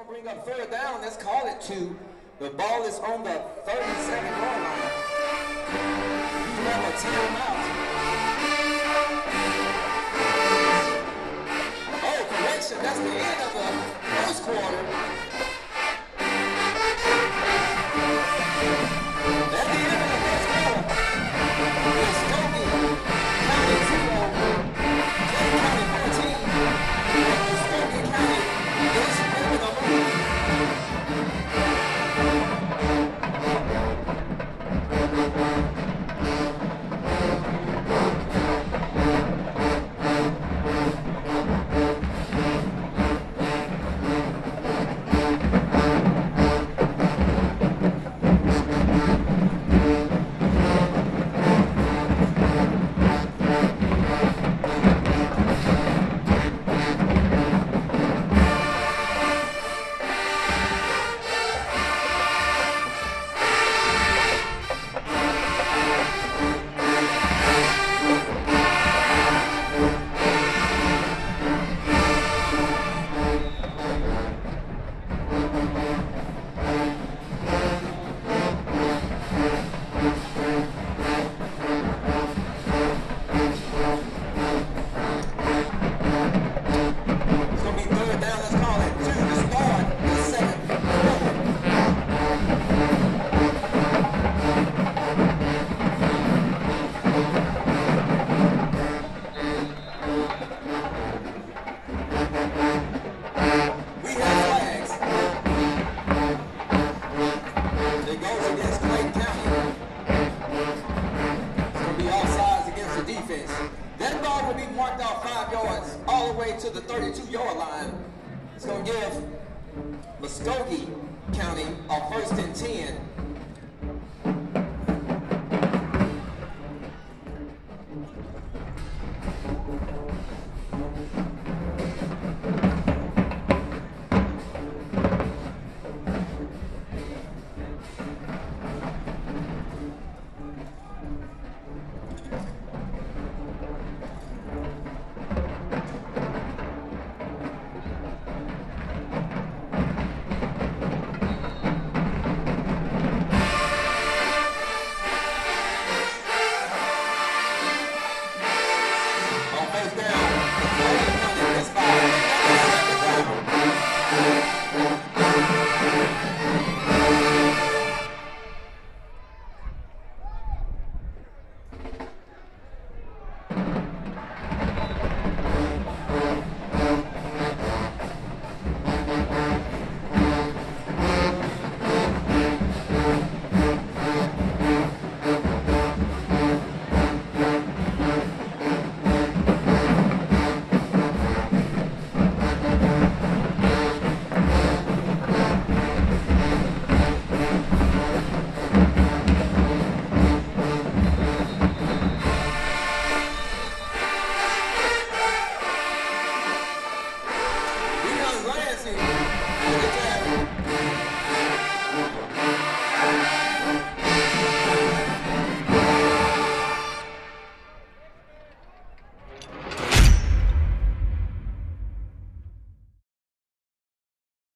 gonna bring up third down. Let's call it two. The ball is on the 37 yard line. You have a timeout. Oh, correction. That's the end of the first quarter. That ball will be marked out five yards all the way to the 32-yard line. It's gonna give Muscogee County a first and 10